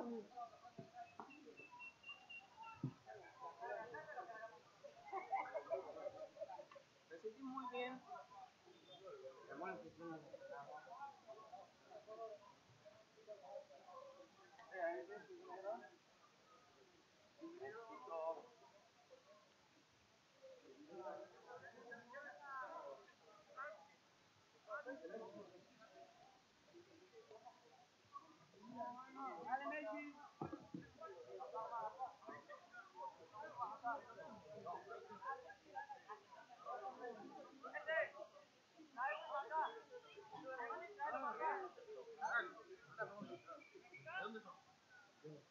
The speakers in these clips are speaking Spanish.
Me sentí muy bien. ¡Saque!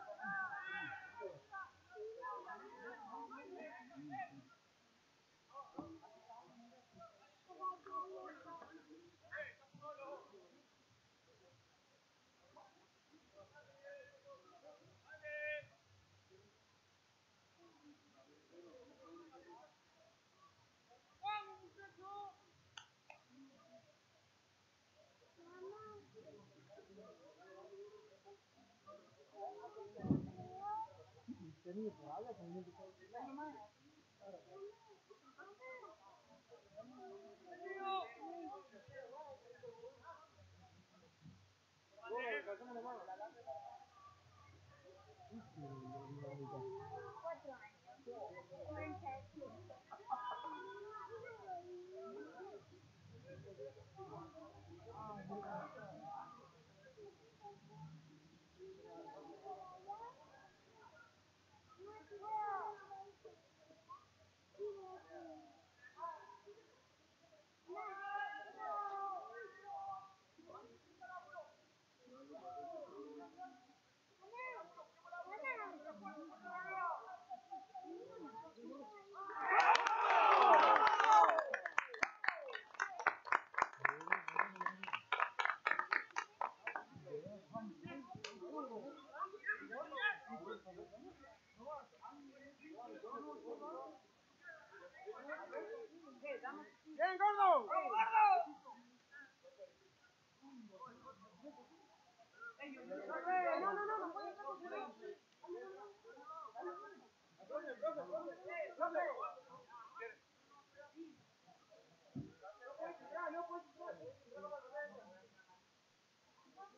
tenido por algo, también te puedo decir. Bueno, pasamos la mano.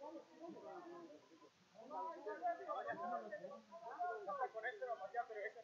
Con este vamos ya, pero ese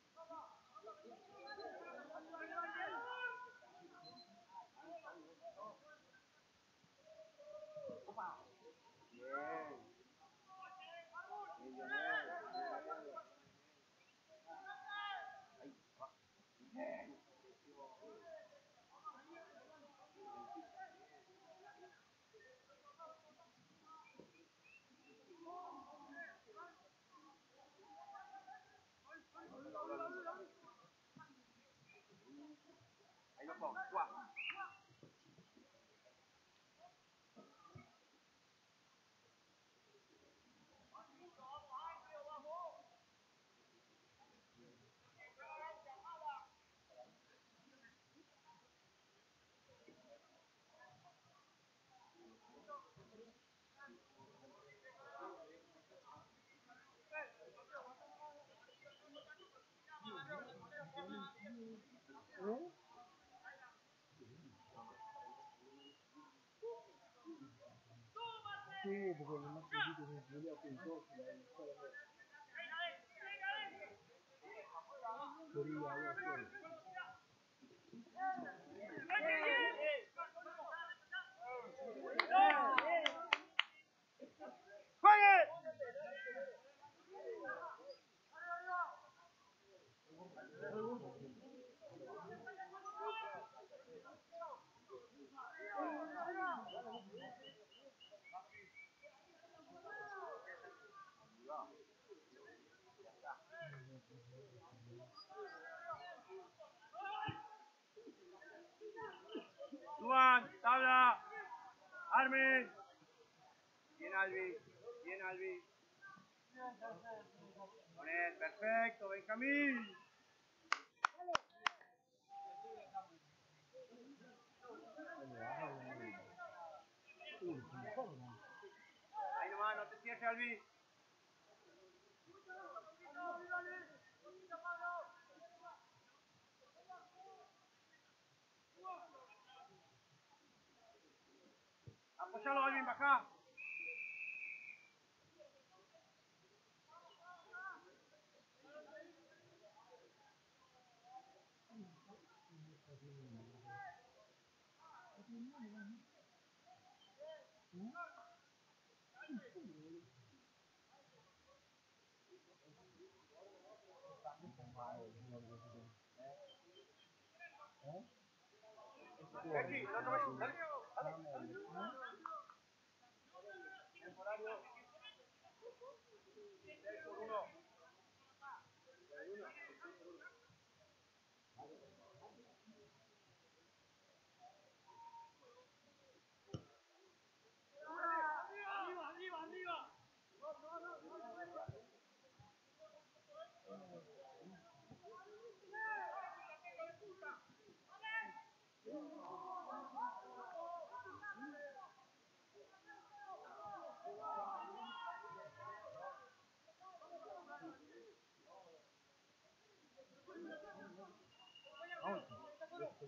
Sí, porque lo más chiquito es un Julia pintó que la escuela de Corilla algo así. Juan, tabla. Armin. Bien, Albi. Bien, Albi. Poner, perfecto, Benjamín. Ahí nomás, no te cierres, Albi. deixa ela olhar pra cá. Aqui, nós.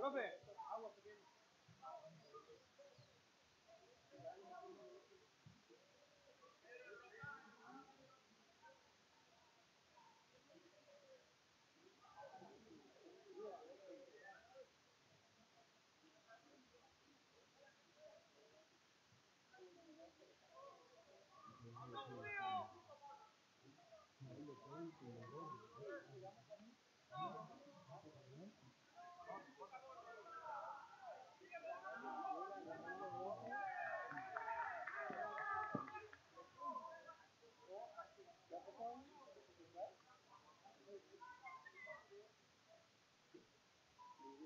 Rub it. Thank you.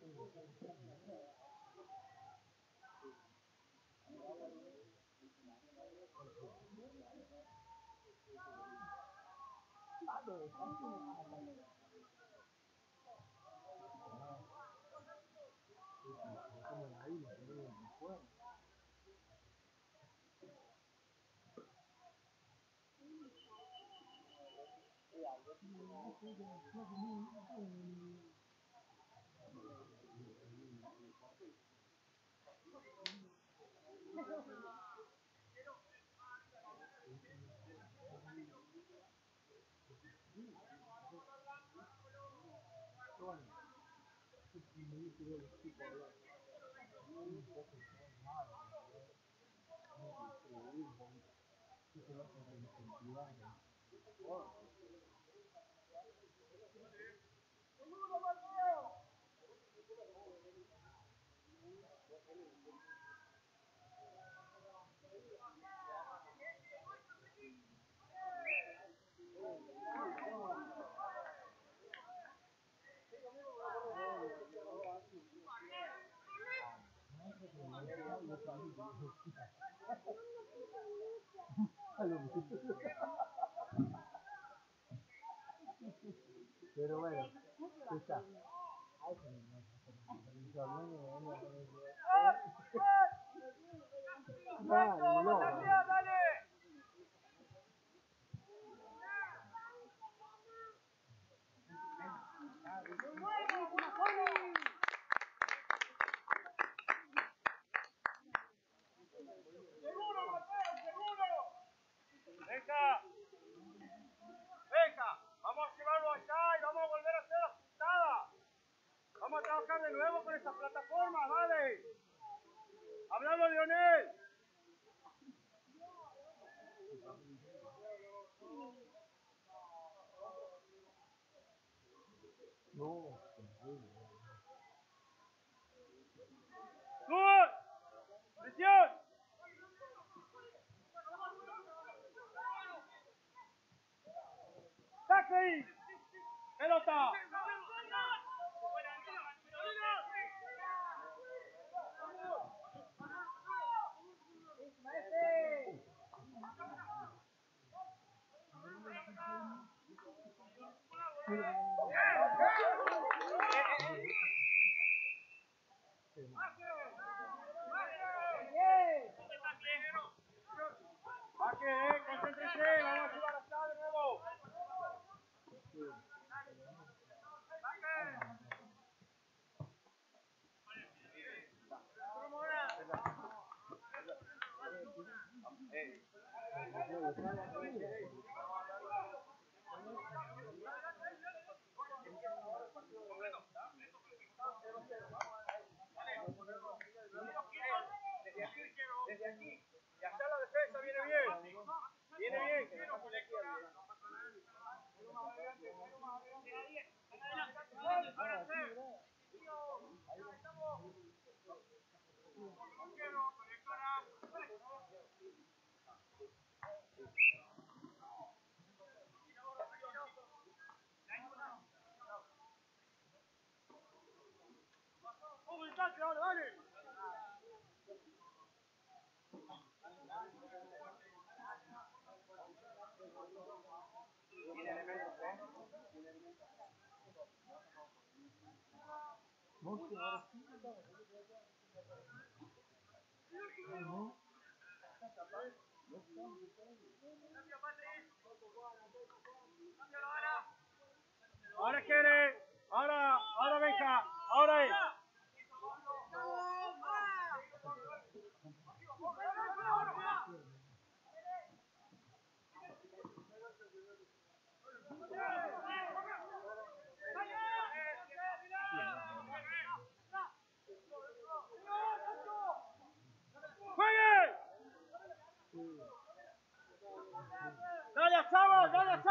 Bá đồ không không là ấy mình đưa mình quá Hãy subscribe cho kênh Ghiền Mì Gõ Để không bỏ lỡ những video hấp dẫn defender. Profe. Pero bueno, está. Vale, no. Seguro, Venga. Venga. Vamos a llevarlo allá y vamos a volver a hacer la puntada. Vamos a trabajar de nuevo con esta plataforma, vale. Hablando, Lionel. No. ¡Presión! Ahí! ¡Pelota! Saque, eh, concéntrese, vamos a Ahora sí, ahora sí. No. Ahora quiere, ahora, ahora venga, ahora es. ¡Dale, chavos! ¡Dale,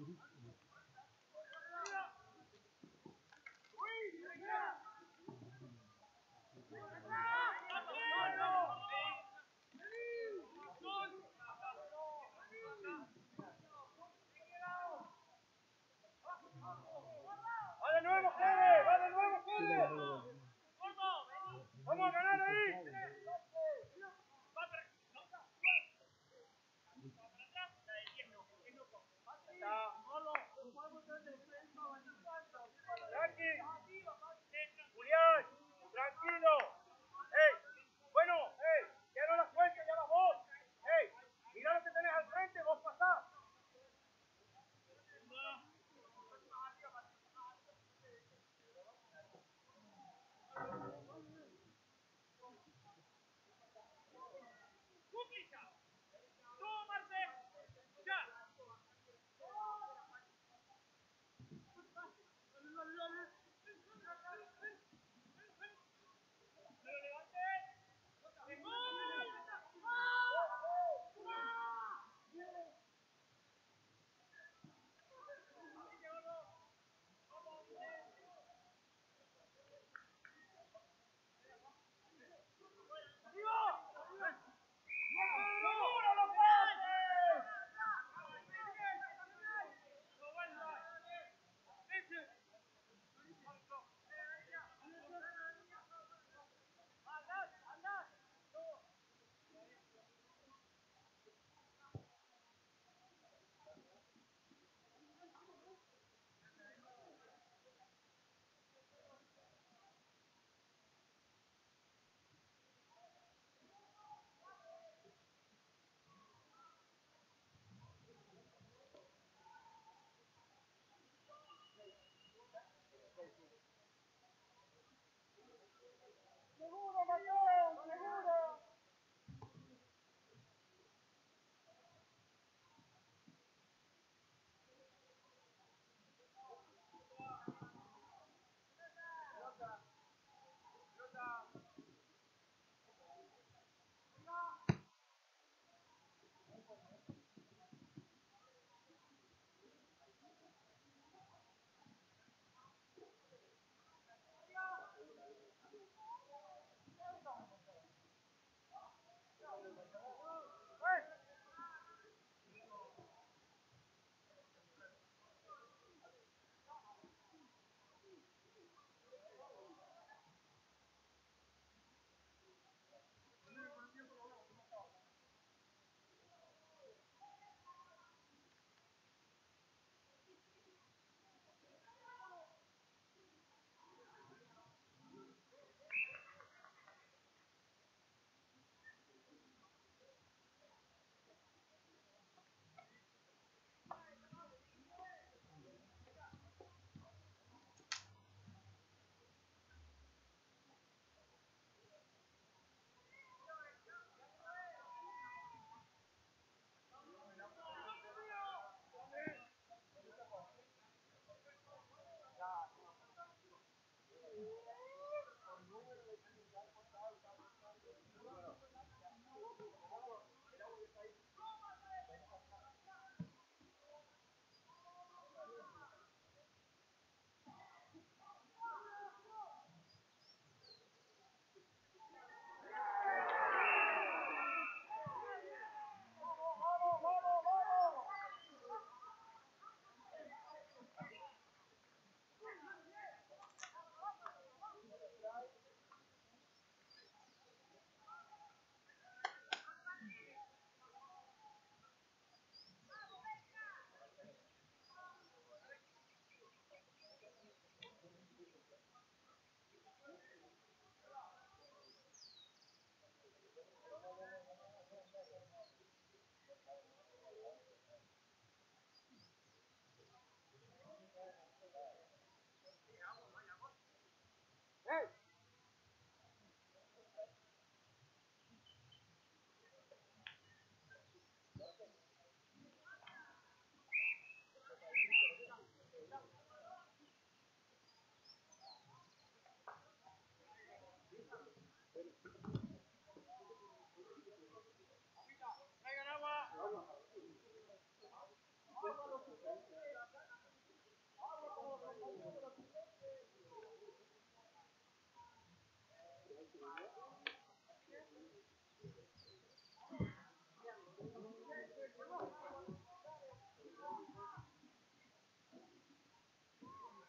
Sí, Fede!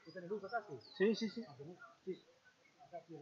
¿Usted luz acá? Sí. Sí, sí, sí. Sí. Acá sí,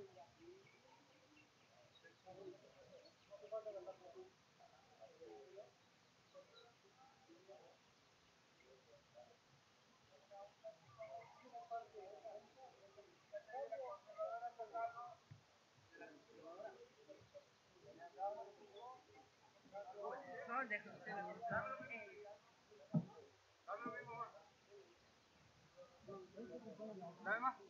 ya. ¿Dame más?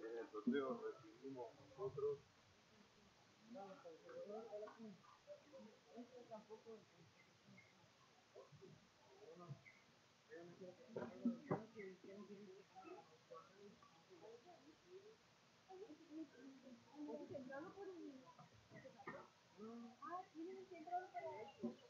En el sorteo recibimos nosotros Ah, tienen el centro de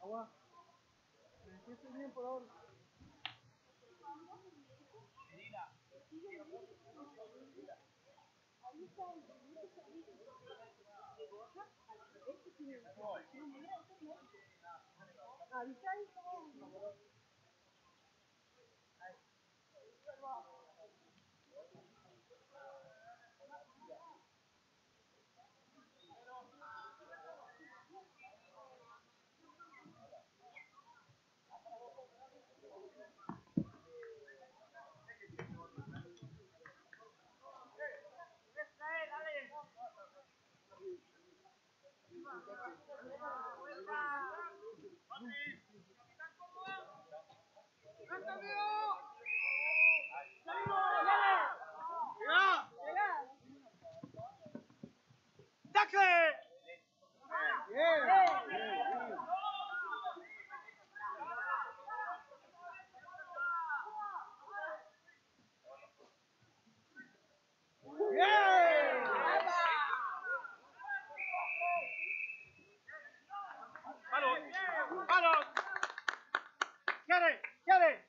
Agua. ¿Me bien por ahora? Ahí Ahí está Bien. ¡Palos! ¡Palos! ¿Quiere? ¿Quiere?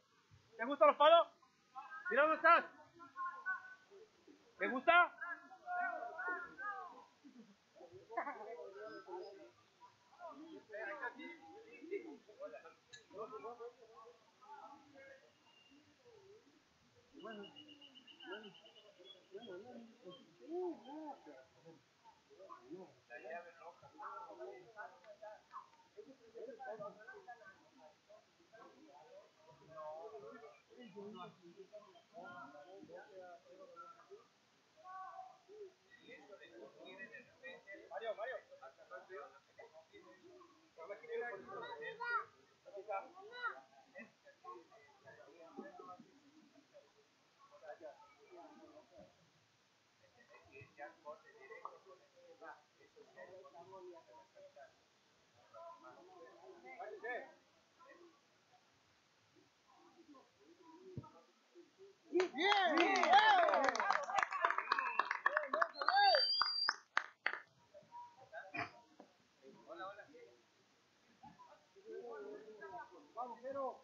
¿Te gustan los palos? Mira dónde estás. ¿Te gusta? bốn rồi Mario, Mario. Gracias. Bien. Vamos, Jero.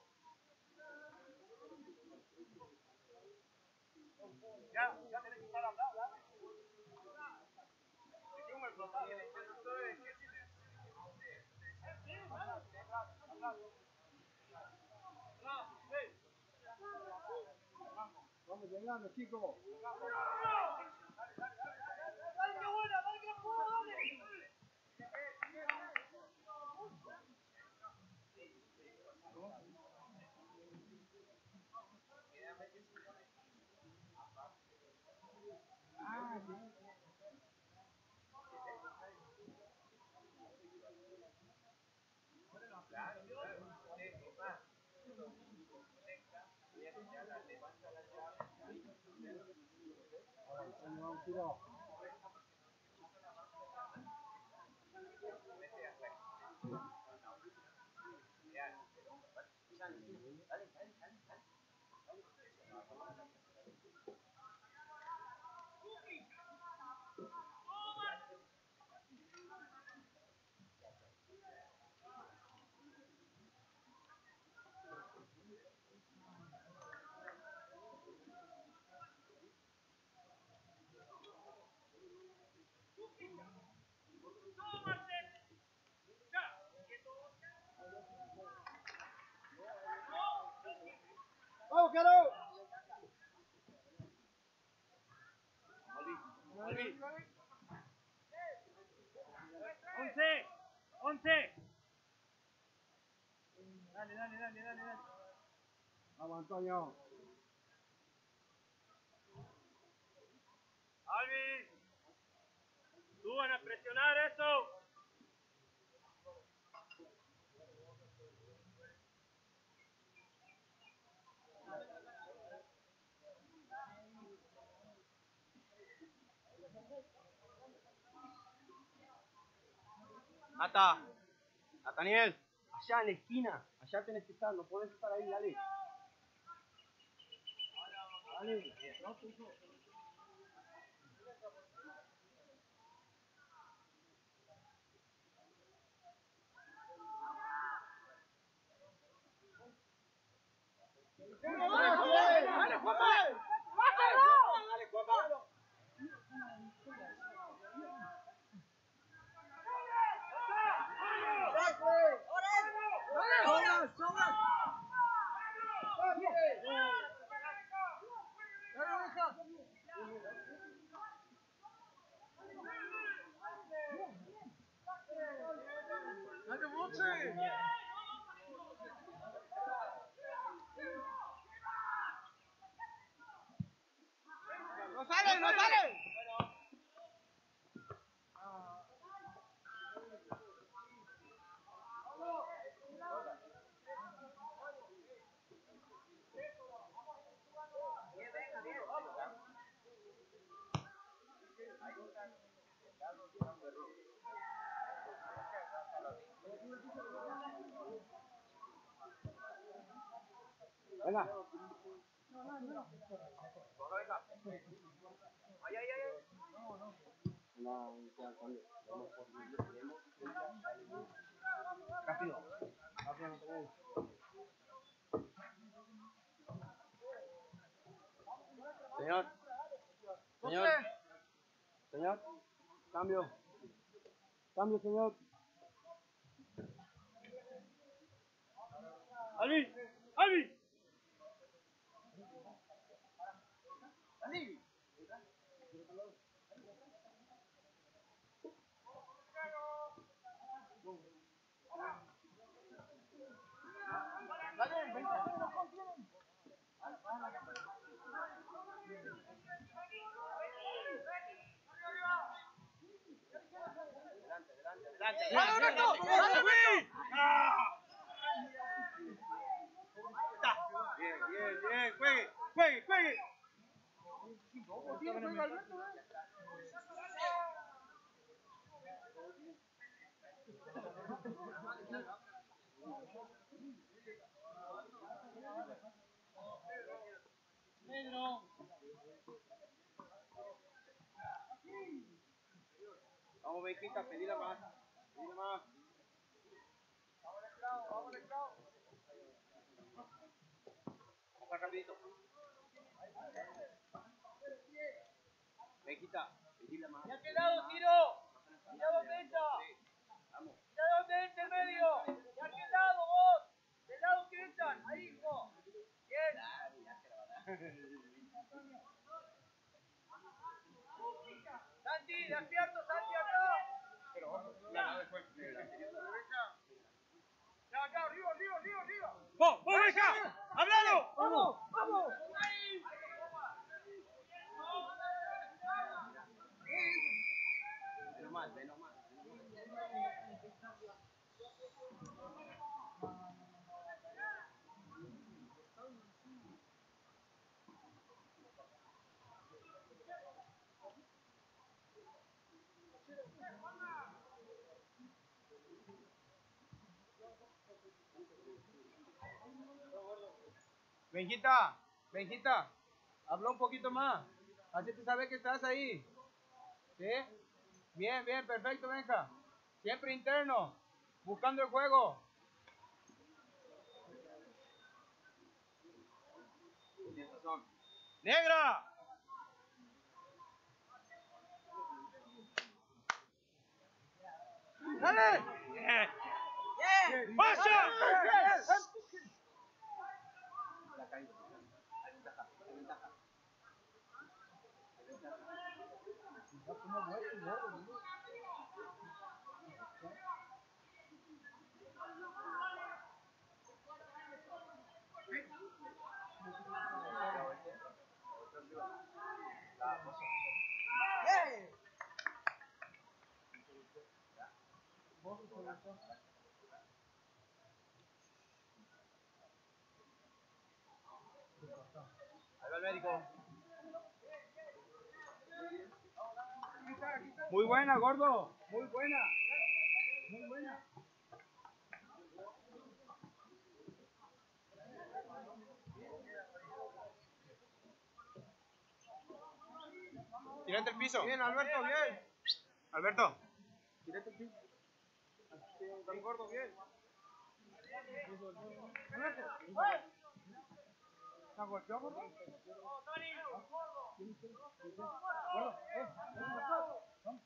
Ya, ya tenés que estar al lado, dale. Me tengo que explotar. Vamos llegando, chicos. Ahora, vamos, tiro. ¡Vamos, Caro! ¡Once! ¡Once! Dale, dale, dale, dale, dale. Vamos, Antonio. Alvis, suban a presionar eso. Ata, Nataniel, allá en la esquina, allá tenés que estar, no podés estar ahí, dale. Dale, no, tu hijo. ¡Dale, Juanma! ¡Dale, Juanma! ¡No sale, no sale! Venga. ¡Ay, ay, ay! Rápido. Rápido, no vayas. Señor. Señor. Señor. Cambio. Cambio, señor. ¡Ali! ¡Ali! Bien, bien, bien, juegue, juegue, juegue. Vamos, Bequita, pedila más. Pedila más. Vamos, esclavo, vamos, esclavo. Vamos rapidito. Bequita, pedila más. ¿Y a qué lado tiro? Mira dónde está. Vamos. Mira dónde está el medio. ¿Y a qué lado vos? ¿Del lado que entran? Ahí, hijo. Bien. Santi, despierto, Santi, acá. Pero ojo, ya después. Ya, acá, arriba, arriba, arriba, arriba. ¡Vos, vos, Beca! ¡Hablalo! Vamos, vamos. Mal, menos mal. Benjita, Benjita, habla un poquito más. Así tú sabes que estás ahí. ¿Sí? Bien, bien, perfecto, Benja. Siempre interno, buscando el juego. ¡Negra! ¡Dale! ¡Pasa! Ahí va el médico. Muy buena, gordo. Muy buena. Muy buena. Tírate el piso. Bien, Alberto, bien. Alberto. Tírate el piso. Bien, gordo, bien. ¿La golpeó, gordo? ¡Oh, Tony! Gordo. Vamos.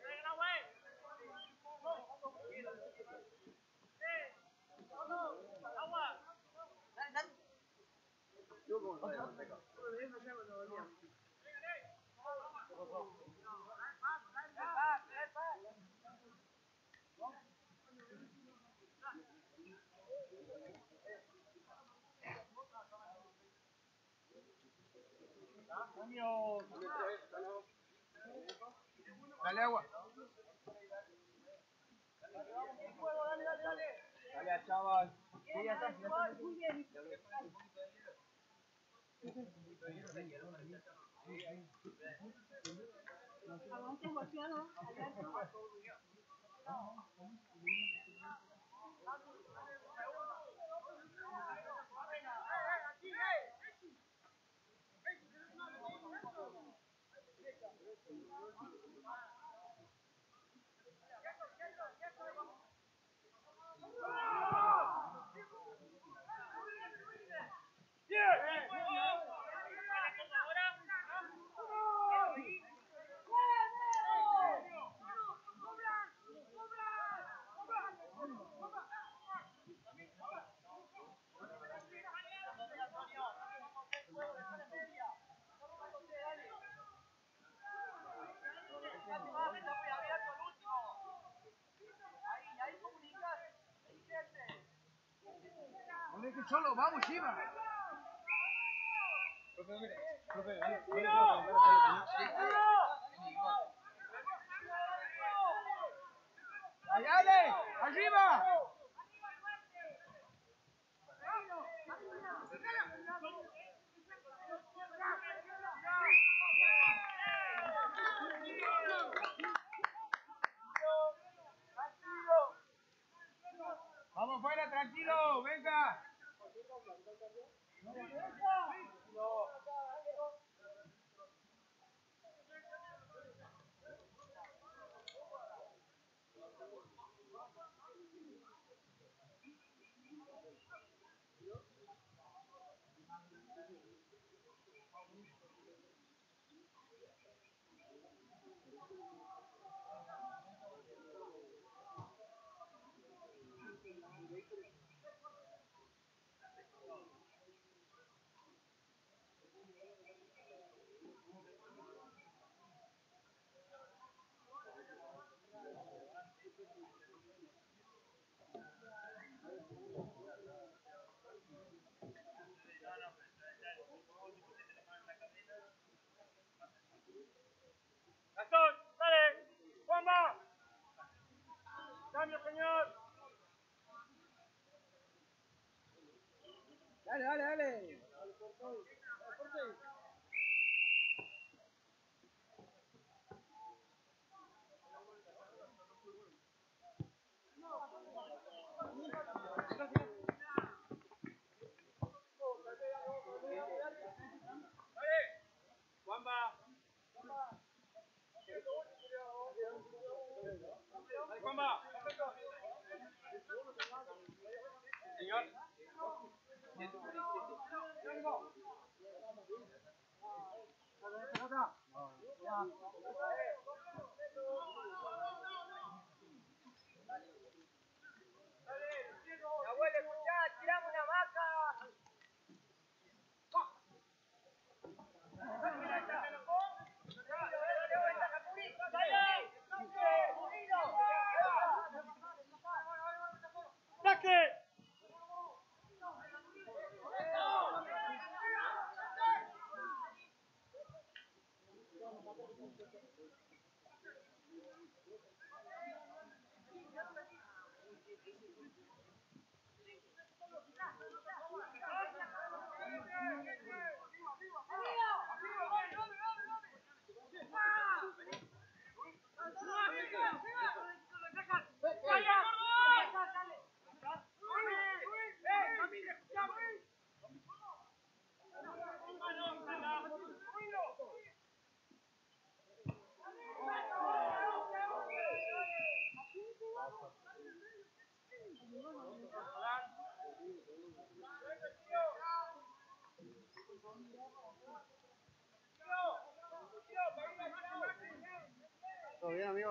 ¡Venga, güey! ¡Eh! ¡Agua! Dale agua. Dale chaval. Sí, ya está. Golpeado. ¿Dónde es solo? Vamos, Chiva. Profe, mire. Profe, dale. ¡Allá, dale! ¡Arriba! Vamos fuera, tranquilo, venga. Gastón, dale. Juanma. Cambio, señor. Dale, dale, dale. Juanma. Dale, Juanma. Señor.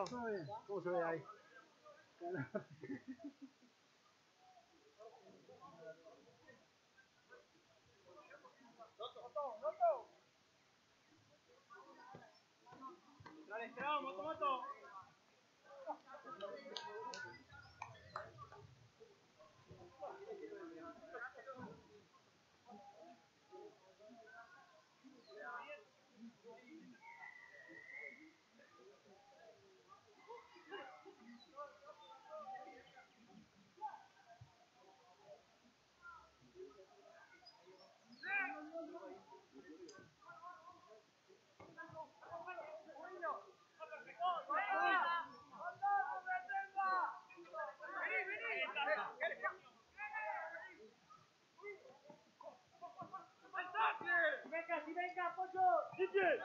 Bien. ¿Cómo se ve ahí? Dale, moto, moto. Gidin!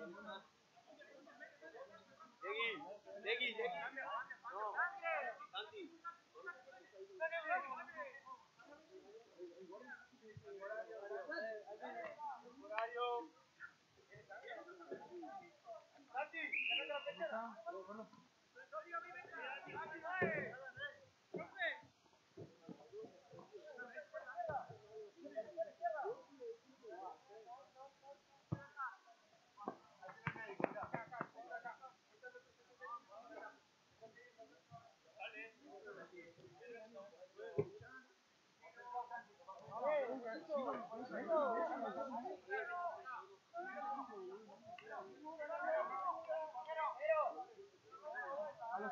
Santi. Horario. Santi, déjate la pechera. A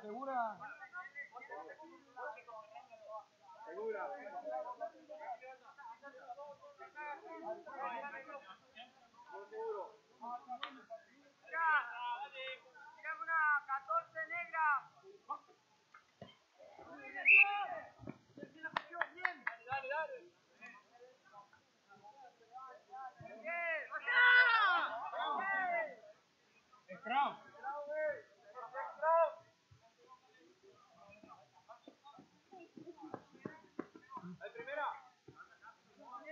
segura. Segura. Tirame una 14 negra. Dale, dale. Primera.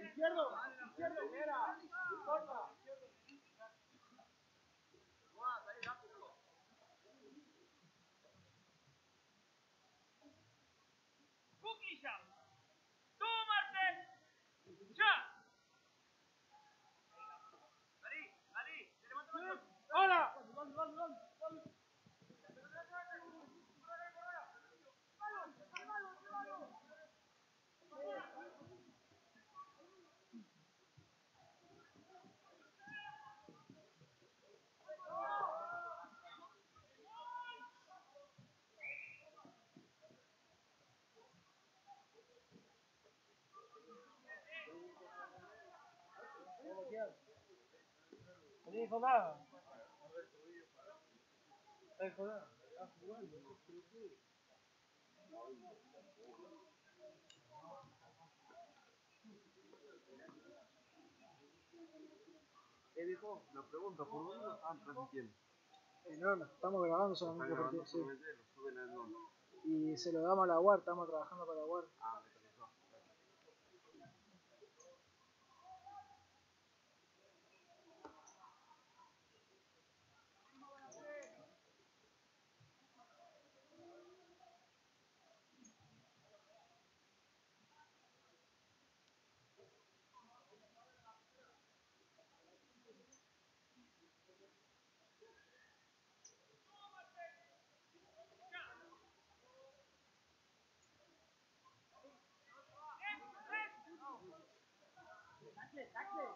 Izquierdo. Izquierda, primera. Corta. Tú, Marte. Ya. Ali, Ali, te levanto la ¡Hola! Vení, soldado. Eh, soldado. Está jugando. Eh, viejo, la pregunta, ¿por dónde lo estaban transmitiendo? En horno, estamos grabando solamente porque sí. lo suben al. Y se lo damos a la UAR, estamos trabajando para la UAR. Ah, Exactly.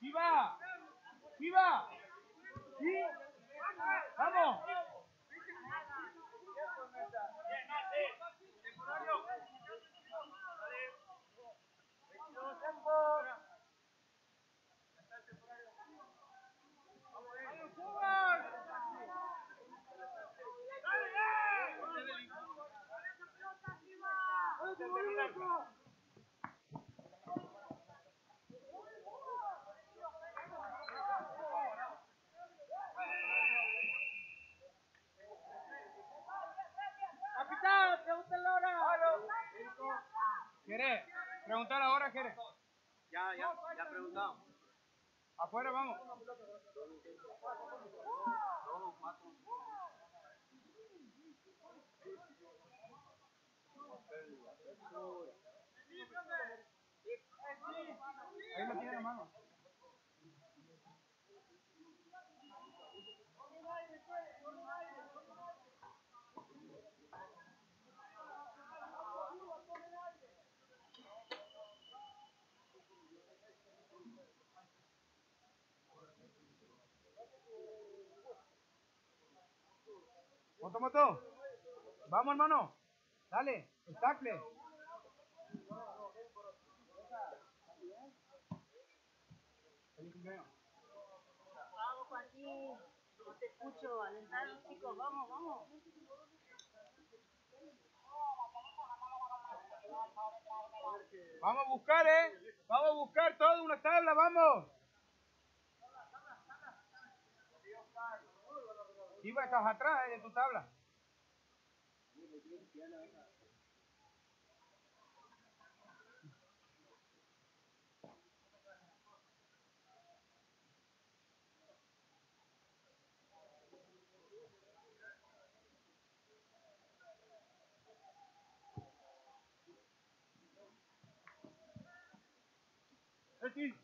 ¡Viva! ¡Viva! ¿Sí? ¡Vamos! Capitán, pregúntale ahora. ¿Quiere? Preguntar ahora, ¿quiere? Ya, ya, ya preguntamos. Afuera, vamos. Ahí lo tiene en la mano. Moto, moto. Vamos, hermano. Dale, el tackle. Feliz cumpleaños. Vamos, Joaquín. No te escucho. Alentar a los chicos. Vamos, vamos. Vamos a buscar, eh. Vamos a buscar toda una tabla, vamos. Iba, estás atrás de tu tabla. Eti.